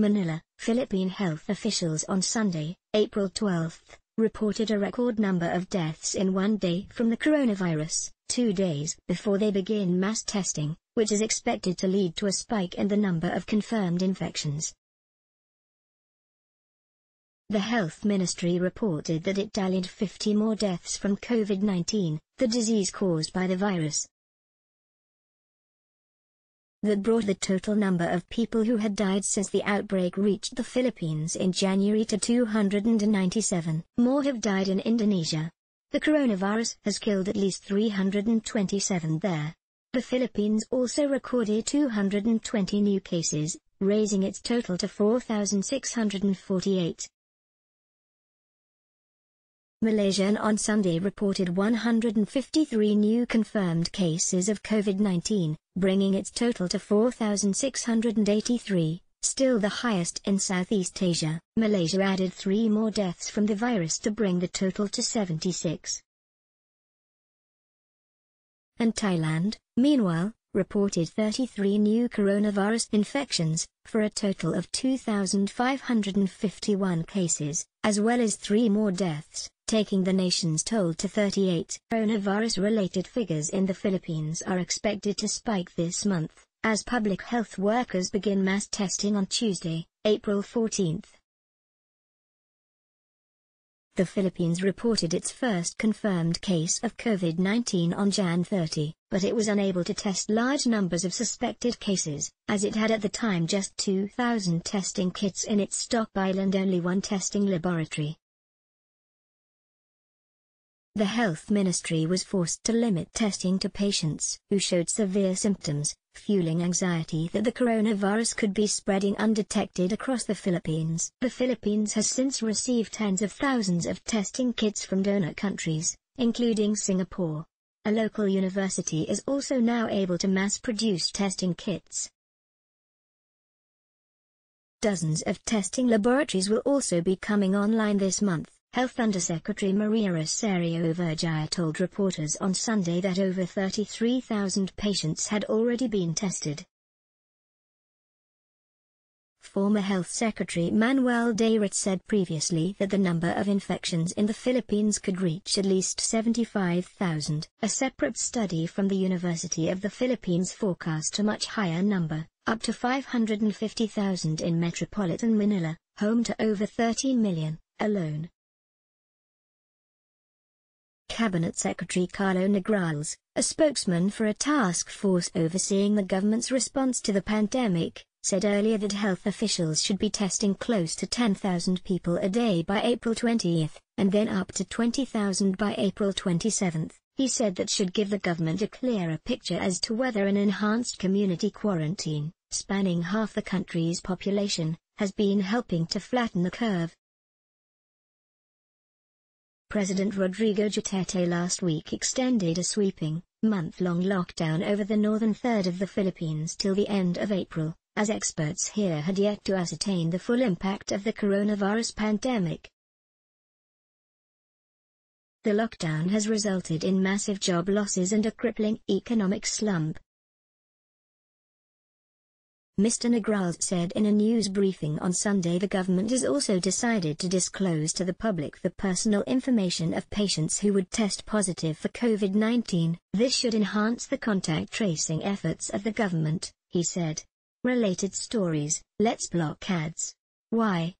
Manila, Philippine health officials on Sunday, April 12, reported a record number of deaths in one day from the coronavirus, two days before they begin mass testing, which is expected to lead to a spike in the number of confirmed infections. The Health Ministry reported that it tallied 50 more deaths from COVID-19, the disease caused by the virus. That brought the total number of people who had died since the outbreak reached the Philippines in January to 297. More have died in Indonesia. The coronavirus has killed at least 327 there. The Philippines also recorded 220 new cases, raising its total to 4,648. Malaysia on Sunday reported 153 new confirmed cases of COVID-19, bringing its total to 4,683, still the highest in Southeast Asia. Malaysia added three more deaths from the virus to bring the total to 76. And Thailand, meanwhile, reported 33 new coronavirus infections, for a total of 2,551 cases, as well as three more deaths taking the nation's toll to 38. Coronavirus-related figures in the Philippines are expected to spike this month, as public health workers begin mass testing on Tuesday, April 14. The Philippines reported its first confirmed case of COVID-19 on Jan 30, but it was unable to test large numbers of suspected cases, as it had at the time just 2,000 testing kits in its stockpile and only one testing laboratory. The health ministry was forced to limit testing to patients who showed severe symptoms, fueling anxiety that the coronavirus could be spreading undetected across the Philippines. The Philippines has since received tens of thousands of testing kits from donor countries, including Singapore. A local university is also now able to mass-produce testing kits. Dozens of testing laboratories will also be coming online this month. Health Undersecretary Maria Rosario Vergeire told reporters on Sunday that over 33,000 patients had already been tested. Former Health Secretary Manuel Dayrit said previously that the number of infections in the Philippines could reach at least 75,000. A separate study from the University of the Philippines forecast a much higher number, up to 550,000 in metropolitan Manila, home to over 13 million, alone. Cabinet Secretary Karlo Nograles, a spokesman for a task force overseeing the government's response to the pandemic, said earlier that health officials should be testing close to 10,000 people a day by April 20, and then up to 20,000 by April 27. He said that should give the government a clearer picture as to whether an enhanced community quarantine, spanning half the country's population, has been helping to flatten the curve. President Rodrigo Duterte last week extended a sweeping, month-long lockdown over the northern third of the Philippines till the end of April, as experts here had yet to ascertain the full impact of the coronavirus pandemic. The lockdown has resulted in massive job losses and a crippling economic slump. Mr. Nograles said in a news briefing on Sunday the government has also decided to disclose to the public the personal information of patients who would test positive for COVID-19. This should enhance the contact tracing efforts of the government, he said. Related stories, let's block ads. Why?